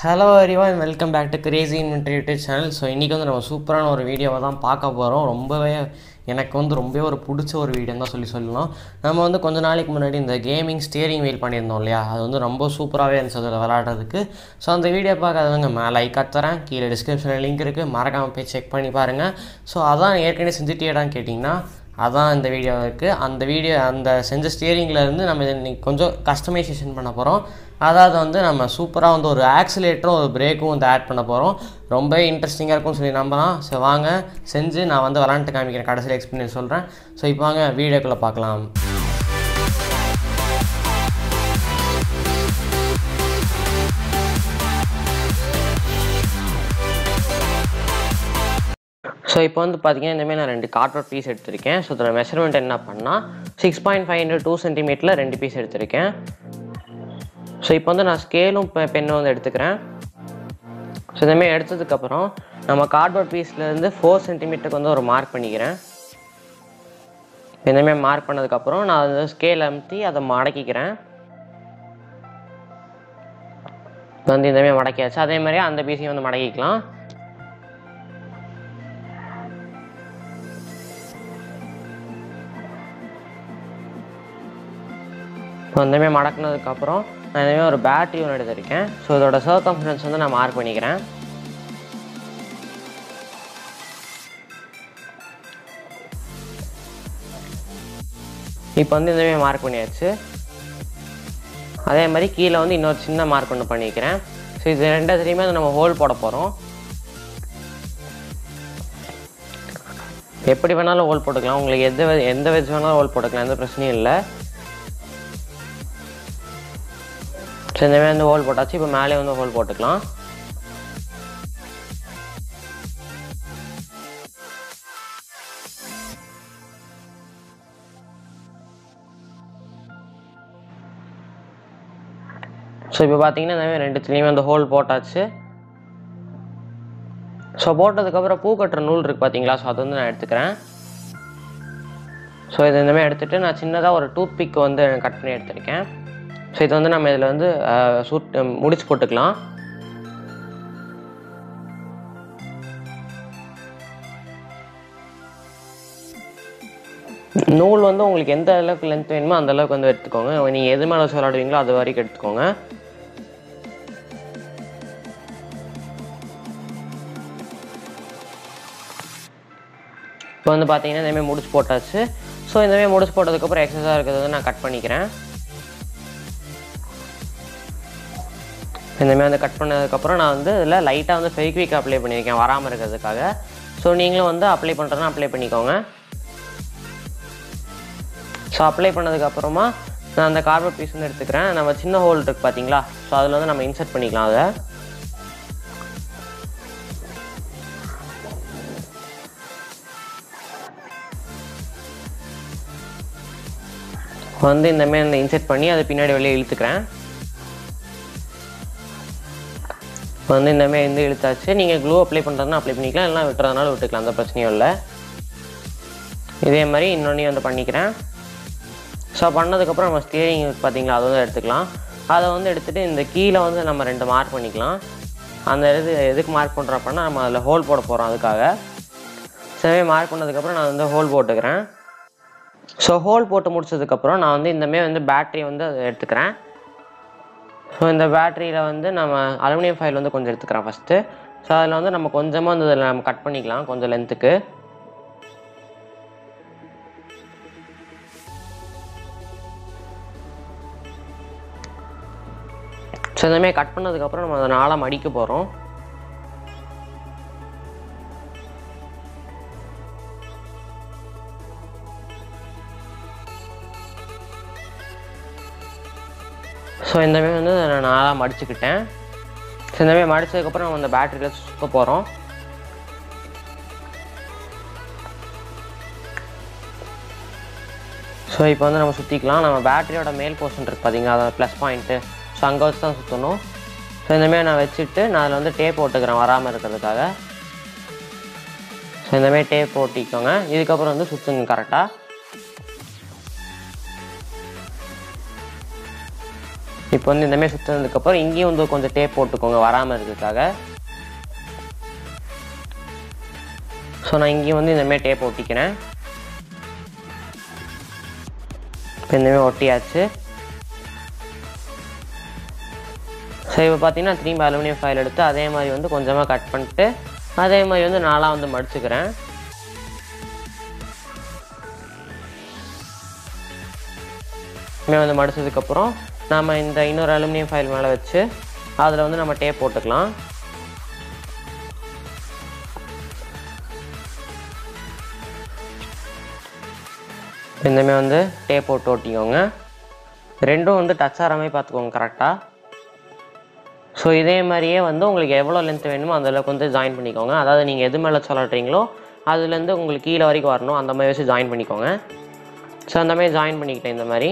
Hello everyone welcome back to Crazy Inventory YouTube channel so இன்றைக்கி வந்து நம்ம சூப்பரான ஒரு வீடியோவை தான் பார்க்க போகிறோம் ரொம்பவே எனக்கு வந்து ரொம்பவே ஒரு பிடிச்ச ஒரு வீடியோன்னு தான் சொல்லி சொல்லலாம். நம்ம வந்து கொஞ்ச நாளைக்கு முன்னாடி இந்த கேமிங் ஸ்டியரிங் வீல் பண்ணியிருந்தோம் இல்லையா? அது வந்து ரொம்ப சூப்பராகவே இருந்துச்சு அதில் விளாட்றதுக்கு ஸோ அந்த வீடியோ பார்க்காதவங்க மேலே லைக் தரேன். கீழே டிஸ்கிரிப்ஷனில் லிங்க் இருக்குது மறக்காமல் போய் செக் பண்ணி பாருங்கள் ஸோ அதான் ஏற்கனவே செஞ்சுட்டேடான்னு கேட்டிங்கன்னா அதான் இந்த வீடியோ இருக்குது அந்த வீடியோ அந்த செஞ்ச ஸ்டியரிங்கில் இருந்து நம்ம இன்னைக்கு கொஞ்சம் கஸ்டமைசேஷன் பண்ண போகிறோம் அதாவது வந்து நம்ம சூப்பராக வந்து ஒரு ஆக்சிலேட்டரும் ஒரு பிரேக்கும் வந்து ஆட் பண்ண போகிறோம் ரொம்ப இன்ட்ரெஸ்டிங்காக இருக்கும்னு சொல்லி நம்பலாம். ஸோ வாங்க. செஞ்சு நான் வந்து விளாண்டு காமிக்கிறேன். கடைசியில் எக்ஸ்பீரியன்ஸ் சொல்கிறேன் ஸோ இப்போ வாங்க வீடியோக்குள்ளே பார்க்கலாம். ஸோ இப்போ வந்து பார்த்தீங்கன்னா இந்தமாதிரி நான் ரெண்டு கார்ட்போர்ட் பீஸ் எடுத்திருக்கேன். ஸோ இதோட மெஷர்மெண்ட் என்ன பண்ணால் six point five into two சென்டிமீட்டரில் ரெண்டு பீஸ் எடுத்திருக்கேன். ஸோ இப்போ வந்து நான் ஸ்கேலும் பென்னும் வந்து எடுத்துக்கிறேன். ஸோ இந்தமாதிரி எடுத்ததுக்கப்புறம் நம்ம கார்ட்போர்ட் பீஸ்லேருந்து ஃபோர் சென்டிமீட்டருக்கு வந்து ஒரு மார்க் பண்ணிக்கிறேன். இந்தமாரி மார்க் பண்ணதுக்கப்புறம் நான் வந்து ஸ்கேல் அமுத்தி அதை மடக்கிக்கிறேன். வந்து இந்தமாரி மடக்கியாச்சு. அதே மாதிரியே அந்த பீஸையும் வந்து மடக்கிக்கலாம். ஸோ அந்தமாதிரி மடக்குனதுக்கப்புறம் நான் இந்தமாதிரி ஒரு பேட் ஒன்று எடுத்திருக்கேன். ஸோ இதோட சர்க்கம்ஃபரன்ஸ் வந்து நான் மார்க் பண்ணிக்கிறேன். இப்போ வந்து இந்தமாதிரி மார்க் பண்ணியாச்சு. அதே மாதிரி கீழே வந்து இன்னொரு சின்ன மார்க் ஒன்று பண்ணிக்கிறேன். ஸோ இது ரெண்டாத்துலேயுமே நம்ம ஹோல் போட போகிறோம் எப்படி வேணாலும் ஹோல் போட்டுக்கலாம். உங்களுக்கு எந்த எந்த வெஜ் வேணாலும் ஹோல் போட்டுக்கலாம். எந்த பிரச்சனையும் இல்லை. ஸோ இந்த மாதிரி வந்து ஹோல் போட்டாச்சு இப்போ மேலே வந்து ஹோல் போட்டுக்கலாம். ஸோ இப்போ பார்த்தீங்கன்னா இந்த மாதிரி ரெண்டுத்துலேயுமே வந்து ஹோல் போட்டாச்சு. ஸோ போட்டதுக்கப்புறம் பூ கட்டுற நூல் இருக்குது பார்த்தீங்களா ஸோ அது வந்து நான் எடுத்துக்கிறேன். ஸோ இது இந்தமாதிரி எடுத்துகிட்டு நான் சின்னதாக ஒரு டூத் பிக் வந்து கட் பண்ணி எடுத்திருக்கேன். ஸோ இது வந்து நம்ம இதில் வந்து சூட் முடிச்சு போட்டுக்கலாம். நூல் வந்து உங்களுக்கு எந்த அளவுக்கு லென்த் வேணுமோ அந்த அளவுக்கு வந்து எடுத்துக்கோங்க. நீங்கள் எது மேலே சொல்லாடுவீங்களோ விளாடுவீங்களோ அது வரைக்கும் எடுத்துக்கோங்க. இப்போ வந்து பார்த்தீங்கன்னா இந்தமாதிரி முடிச்சு போட்டாச்சு. ஸோ இந்தமாதிரி முடிச்சு போட்டதுக்கப்புறம் எக்ஸஸாக இருக்கிறது வந்து நான் கட் பண்ணிக்கிறேன். இந்தமாதிரி வந்து கட் பண்ணதுக்கப்புறம் நான் வந்து இதில் லைட்டாக வந்து ஃபெவிக்விக் அப்ளை பண்ணியிருக்கேன் வராமல் இருக்கிறதுக்காக. ஸோ நீங்களும் வந்து அப்ளை பண்ணுறதுனா அப்ளை பண்ணிக்கோங்க. ஸோ அப்ளை பண்ணதுக்கப்புறமா நான் அந்த கார்பன் பீஸ் வந்து எடுத்துக்கிறேன். நம்ம சின்ன ஹோல் இருக்குது பார்த்தீங்களா ஸோ அதில் வந்து நம்ம இன்சர்ட் பண்ணிக்கலாம் அதை. வந்து இந்தமாரி இந்த இன்செர்ட் பண்ணி அதை பின்னாடி வெளியே இழுத்துக்கிறேன். இப்போ வந்து இந்தமாரி வந்து இழுத்தாச்சு. நீங்கள் க்ளூ அப்ளை பண்ணுறதுனா அப்ளை பண்ணிக்கலாம். இல்லைனா விட்டுறதுனால விட்டுக்கலாம். அந்த பிரச்சனையும் இல்லை. இதே மாதிரி இன்னொன்றையும் வந்து பண்ணிக்கிறேன். ஸோ பண்ணதுக்கப்புறம் நம்ம ஸ்டியரிங் பார்த்தீங்களா? அதை வந்து எடுத்துக்கலாம். அதை வந்து எடுத்துகிட்டு இந்த கீழே வந்து நம்ம ரெண்டு மார்க் பண்ணிக்கலாம். அந்த இது எதுக்கு மார்க் பண்ணுறோம் அப்படின்னா நம்ம அதில் ஹோல் போட போகிறோம் அதுக்காக. சரி மார்க் பண்ணதுக்கப்புறம் நான் வந்து ஹோல் போட்டுக்கிறேன். ஸோ ஹோல் போட்டு முடிச்சதுக்கப்புறம் நான் வந்து இந்தமாரி வந்து பேட்ரி வந்து அதை எடுத்துக்கிறேன். ஸோ இந்த பேட்டரியில் வந்து நம்ம அலுமினியம் ஃபைல் வந்து கொஞ்சம் எடுத்துக்கிறோம் ஃபஸ்ட்டு ஸோ அதில் வந்து நம்ம கொஞ்சமாக வந்து இதில் நம்ம கட் பண்ணிக்கலாம் கொஞ்சம் லென்த்துக்கு ஸோ இந்தமாதிரி கட் பண்ணதுக்கப்புறம் நம்ம அதை நாளாக மடிக்க போகிறோம் ஸோ இந்தமாரி வந்து நான் நாளாக மடிச்சுக்கிட்டேன். ஸோ இந்தமாரி மடித்ததுக்கப்புறம் நம்ம அந்த பேட்டரியில் சுற்ற போகிறோம் ஸோ இப்போ வந்து நம்ம சுற்றிக்கலாம் நம்ம பேட்டரியோட மேல் போர்ஷன் இருக்குது பார்த்தீங்களா அதை ப்ளஸ் பாயிண்ட்டு ஸோ அங்கே வச்சு தான் சுற்றணும் ஸோ இந்தமாரி நான் வச்சுட்டு நான் அதில் வந்து டேப் போட்டுக்கிறேன் வராமல் இருக்கிறதுக்காக. ஸோ இந்தமாரி டேப் போட்டிக்கோங்க. இதுக்கப்புறம் வந்து சுற்றுங்க கரெக்டாக இப்போ வந்து இந்தமாரி சுற்றுனதுக்கப்புறம் இங்கேயும் வந்து கொஞ்சம் டேப் போட்டுக்கோங்க வராமல் இருக்கிறதுக்காக. ஸோ நான் இங்கேயும் வந்து இந்தமாரி டேப் ஒட்டிக்கிறேன். இப்போ இந்தமாரி ஒட்டியாச்சு. ஸோ இப்போ பார்த்தீங்கன்னா திரும்பி அலுமினியம் ஃபைல் எடுத்து அதே மாதிரி வந்து கொஞ்சமாக கட் பண்ணிட்டு அதே மாதிரி வந்து நாளாக வந்து மடிச்சுக்கிறேன். இனிமேல் வந்து மடிச்சதுக்கப்புறம் நம்ம இந்த இன்னொரு அலுமினியம் ஃபைல் மேலே வச்சு அதில் வந்து நம்ம டேப் போட்டுக்கலாம். இந்தமாரி வந்து டேப் போட்டு ஓட்டிக்கோங்க ரெண்டும் வந்து டச் ஆகிற மாதிரி பார்த்துக்கோங்க கரெக்டாக ஸோ இதே மாதிரியே வந்து உங்களுக்கு எவ்வளோ லென்த் வேணுமோ அந்த அளவுக்கு வந்து ஜாயின் பண்ணிக்கோங்க. அதாவது நீங்கள் எது மேலே சொல்லுறீங்களோ அதுலேருந்து உங்களுக்கு கீழே வரைக்கும் வரணும். அந்த மாதிரி வச்சு ஜாயின் பண்ணிக்கோங்க. ஸோ அந்த மாதிரி ஜாயின் பண்ணிக்கிட்டேன் இந்த மாதிரி.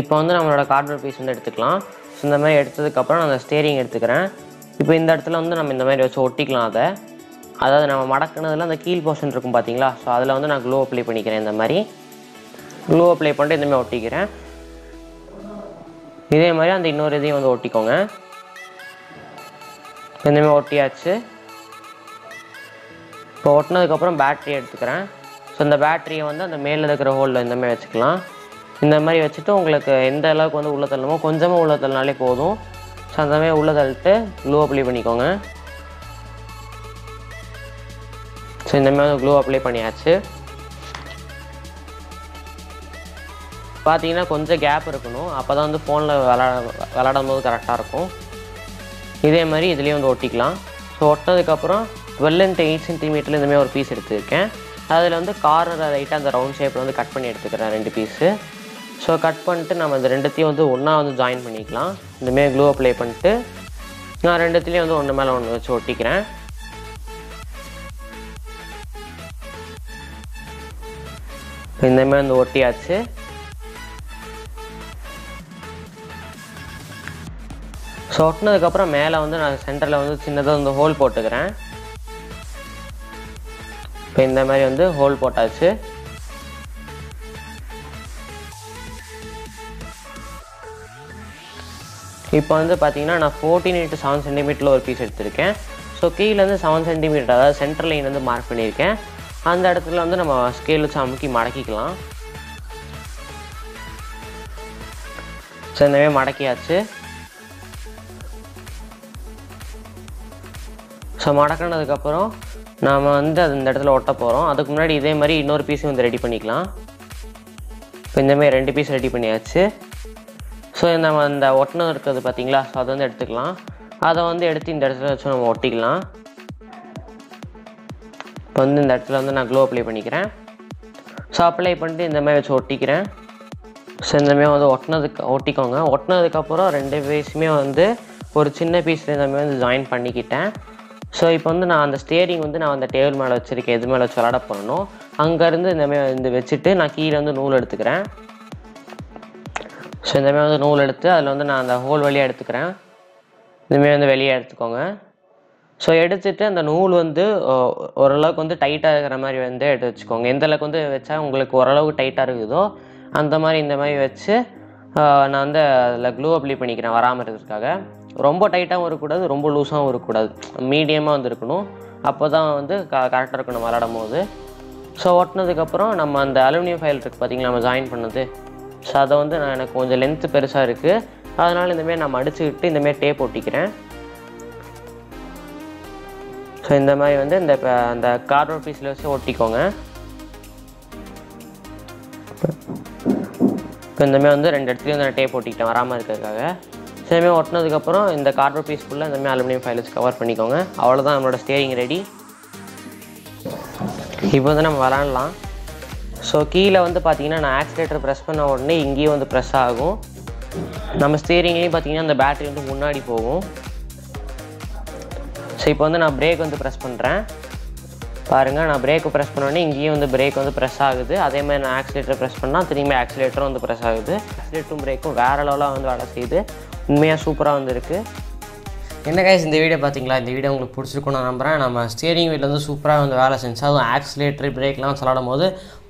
இப்போ வந்து நம்மளோட கார்ட்போர்ட் பீஸ் வந்து எடுத்துக்கலாம். ஸோ இந்த மாதிரி எடுத்ததுக்கப்புறம் நான் அந்த ஸ்டேரிங் எடுத்துக்கிறேன். இப்போ இந்த இடத்துல வந்து நம்ம இந்த மாதிரி வச்சு ஒட்டிக்கலாம் அதை. அதாவது நம்ம மடக்குனதில் அந்த கீழ் போர்ஷன் இருக்கும் பார்த்தீங்களா ஸோ அதில் வந்து நான் க்ளோ அப்ளை பண்ணிக்கிறேன் இந்த மாதிரி. க்ளோ அப்ளை பண்ணிட்டு இந்த மாதிரி ஒட்டிக்கிறேன். இதே மாதிரி அந்த இன்னொரு இதையும் வந்து ஒட்டிக்கோங்க. இந்த மாதிரி ஒட்டியாச்சு. இப்போ ஒட்டினதுக்கப்புறம் பேட்ரி எடுத்துக்கிறேன். ஸோ இந்த பேட்டரியை வந்து அந்த மேலே இருக்கிற ஹோலில் இந்த மாதிரி வச்சுக்கலாம். இந்த மாதிரி வச்சுட்டு உங்களுக்கு எந்த அளவுக்கு வந்து உள்ள தள்ளணுமோ கொஞ்சமாக உள்ள தள்ளினாலே போதும். ஸோ அந்த மாதிரி உள்ள தள்ளிட்டு க்ளூ அப்ளை பண்ணிக்கோங்க. ஸோ இந்த மாதிரி க்ளூ அப்ளை பண்ணியாச்சு. பார்த்தீங்கன்னா கொஞ்சம் கேப் இருக்கணும். அப்போ தான் வந்து ஃபோனில் விளாட விளாடும் போது கரெக்டாக இருக்கும். இதே மாதிரி இதுலேயும் வந்து ஒட்டிக்கலாம். ஸோ ஒட்டினதுக்கப்புறம் டுவெல் இன்ட்டு எயிட் சென்டிமீட்டரில் இந்தமாதிரி ஒரு பீஸ் எடுத்துருக்கேன். அதில் வந்து கார்னர் ரைட்டாக அந்த ரவுண்ட் ஷேப்பில் வந்து கட் பண்ணி எடுத்துக்கிறேன் ரெண்டு பீஸு ஸோ கட் பண்ணிட்டு நம்ம இந்த ரெண்டுத்தையும் வந்து ஒன்றா வந்து ஜாயின் பண்ணிக்கலாம். இந்தமாரி க்ளூ அப்ளை பண்ணிட்டு நான் ரெண்டுத்துலேயும் வந்து ஒன்று மேலே ஒன்று வச்சு ஒட்டிக்கிறேன். இந்த மாதிரி வந்து ஒட்டியாச்சு. ஸோ ஒட்டினதுக்கப்புறம் மேலே வந்து நான் சென்டரில் வந்து சின்னதாக வந்து ஹோல் போட்டுக்கிறேன். இப்போ இந்த மாதிரி வந்து ஹோல் போட்டாச்சு. இப்போ வந்து பார்த்தீங்கன்னா நான் ஃபோர்டீன் இன்ட்டு செவன் சென்டிமீட்டரில் ஒரு பீஸ் எடுத்திருக்கேன். ஸோ கீழேருந்து செவன் சென்டிமீட்டர் அதாவது சென்டர் லைன் வந்து மார்க் பண்ணியிருக்கேன். அந்த இடத்துல வந்து நம்ம ஸ்கேல் வச்சு அமுக்கி மடக்கிக்கலாம். ஸோ மடக்கியாச்சு. ஸோ மடக்கினதுக்கப்புறம் நாம் வந்து அது இந்த இடத்துல ஒட்ட போகிறோம் அதுக்கு முன்னாடி இதே மாதிரி இன்னொரு பீஸும் வந்து ரெடி பண்ணிக்கலாம். இப்போ இந்தமாரி ரெண்டு பீஸ் ரெடி பண்ணியாச்சு. ஸோ நம்ம இந்த ஒட்டினம் இருக்கிறது பார்த்தீங்களா? ஸோ அதை வந்து எடுத்துக்கலாம். அதை வந்து எடுத்து இந்த இடத்துல வச்சு நம்ம ஒட்டிக்கலாம். இப்போ வந்து இந்த இடத்துல வந்து நான் க்ளோ அப்ளை பண்ணிக்கிறேன். ஸோ அப்ளை பண்ணிட்டு இந்த மாதிரி வச்சு ஒட்டிக்கிறேன். ஸோ இந்த மாதிரி வந்து ஒட்டினதுக்கு ஒட்டிக்கோங்க. ஒட்டினதுக்கப்புறம் ரெண்டு பீஸுமே வந்து ஒரு சின்ன பீஸில் இந்த மாதிரி வந்து ஜாயின் பண்ணிக்கிட்டேன். ஸோ இப்போ வந்து நான் அந்த ஸ்டேரிங் வந்து நான் அந்த டேபிள் மேலே வச்சுருக்கேன். எது மேலே வச்சு விளாட போகணும் அங்கேருந்து இந்த வந்து வச்சுட்டு நான் கீழே வந்து நூல் எடுத்துக்கிறேன். ஸோ இந்தமாரி வந்து நூல் எடுத்து அதில் வந்து நான் அந்த ஹோல் வழியாக எடுத்துக்கிறேன். இதுமாரி வந்து வெளியே எடுத்துக்கோங்க. ஸோ எடுத்துட்டு அந்த நூல் வந்து ஓ- ஓரளவுக்கு வந்து டைட்டாக இருக்கிற மாதிரி வந்து எடுத்து வச்சுக்கோங்க. எந்த அளவுக்கு வந்து வச்சா உங்களுக்கு ஓரளவுக்கு டைட்டாக இருக்குதோ அந்த மாதிரி இந்த மாதிரி வச்சு நான் வந்து அதில் க்ளூ அப்ளை பண்ணிக்கிறேன் வராமல் இருக்கிறதுக்காக. ரொம்ப டைட்டாகவும் இருக்கக்கூடாது ரொம்ப லூஸாகவும் இருக்கக்கூடாது. மீடியமாக வந்து இருக்கணும். அப்போ தான் வந்து க கரெக்டாக இருக்கணும் விளாடும் போது ஸோ ஒட்டினதுக்கப்புறம் நம்ம அந்த அலுமினியம் ஃபைல் இருக்குது பார்த்தீங்களா நம்ம ஜாயின் பண்ணது? ஸோ அதை வந்து நான் எனக்கு கொஞ்சம் லென்த்து பெருசாக இருக்குது அதனால் இந்தமாரி நான் மடிச்சுக்கிட்டு இந்தமாரி டேப் ஒட்டிக்கிறேன். ஸோ இந்த மாதிரி வந்து இந்த அந்த கார்பன் பீஸில் வச்சு ஒட்டிக்கோங்க. இப்போ இந்தமாரி வந்து ரெண்டு இடத்துலையும் நான் டேப் ஒட்டிக்கிட்டேன் வராமல் இருக்கிறதுக்காக. ஸோ இதுமாரி ஒட்டினதுக்கப்புறம் இந்த கார்பன் பீஸ் ஃபுல்லாக இந்தமாரி அலுமினியம் ஃபைல் வச்சு கவர் பண்ணிக்கோங்க. அவ்வளோதான் நம்மளோட ஸ்டேரிங் ரெடி இப்போ வந்து நம்ம விளாட்லாம். ஸோ கீழே வந்து பார்த்தீங்கன்னா நான் ஆக்சிலேட்டர் ப்ரெஸ் பண்ண உடனே இங்கேயும் வந்து ப்ரெஸ் ஆகும். நம்ம ஸ்டீரிங்லேயும் பார்த்தீங்கன்னா அந்த பேட்டரி வந்து முன்னாடி போகும். ஸோ இப்போ வந்து நான் பிரேக் வந்து ப்ரெஸ் பண்ணுறேன் பாருங்கள் நான் பிரேக்கை ப்ரெஸ் உடனே இங்கேயும் வந்து பிரேக் வந்து ப்ரெஸ் ஆகுது. அதே மாதிரி நான் ஆக்சிலேட்டர் ப்ரெஸ் பண்ணால் திரும்பி ஆக்சிலேட்டரும் வந்து ப்ரெஸ் ஆகுது. ஆக்சிலேட்டரும் பிரேக்கும் வேறு லெவலாக வந்து வேலை செய்யுது. உண்மையாக சூப்பராக வந்து இருக்குது என்ன கைஸ் இந்த வீடியோ பார்த்தீங்களா இந்த வீடியோ உங்களுக்கு பிடிச்சிருக்கும் நான் நம்புறேன். நம்ம ஸ்டியரிங் வீட்டில் வந்து சூப்பராக வந்து வேலை செஞ்சு அதுவும் ஆக்சிலேட்டர் பிரேக்லாம் சொல்லாடும் போது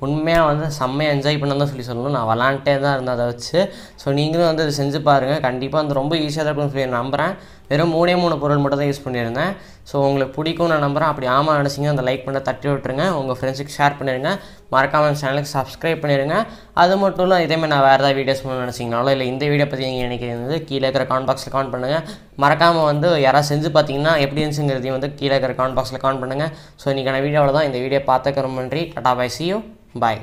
உண்மையாக வந்து செம்மையாக என்ஜாய் பண்ண தான் சொல்லி சொல்லணும். நான் விளாண்டே தான் இருந்தேன் அதை வச்சு. ஸோ நீங்களும் வந்து அதை செஞ்சு பாருங்கள் கண்டிப்பாக வந்து ரொம்ப ஈஸியாக தான் இருக்கும்னு சொல்லி நம்புகிறேன் வெறும் மூணே மூணு பொருள் மட்டும் தான் யூஸ் பண்ணியிருந்தேன். ஸோ உங்களுக்கு பிடிக்கும் நான் நம்புகிறேன் அப்படி ஆமாம் நினச்சிங்க அந்த லைக் பண்ண தட்டி விட்டுருங்க. உங்கள் ஃப்ரெண்ட்ஸுக்கு ஷேர் பண்ணிடுங்க மறக்காமல் சேனலுக்கு சப்ஸ்கிரைப் பண்ணிடுங்க அது மட்டும் இல்லை இதேமாதிரி நான் வேறு ஏதாவது வீடியோஸ் பண்ண நினச்சிங்கனாலும் இல்லை இந்த வீடியோ பற்றி நீங்கள் நினைக்கிறது கீழே இருக்கிற கான் பாக்ஸில் கமெண்ட் பண்ணுங்கள் மறக்காமல் வந்து யாராவது செஞ்சு பார்த்தீங்கன்னா எப்படி இருந்துச்சுங்கிறதையும் வந்து கீழே இருக்கிற கான் பாக்ஸில் கமெண்ட் பண்ணுங்கள் ஸோ இன்றைக்கான வீடியோவில் தான் இந்த வீடியோ பார்த்துக்க ரொம்ப நன்றி. டாடா பை சியூ பாய்